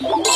you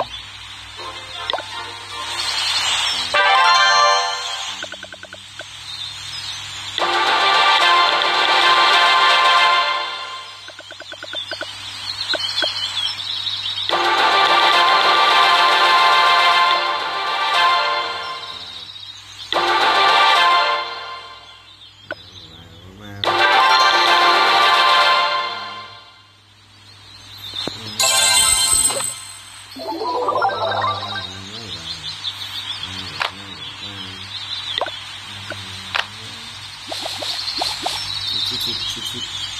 Fan. Find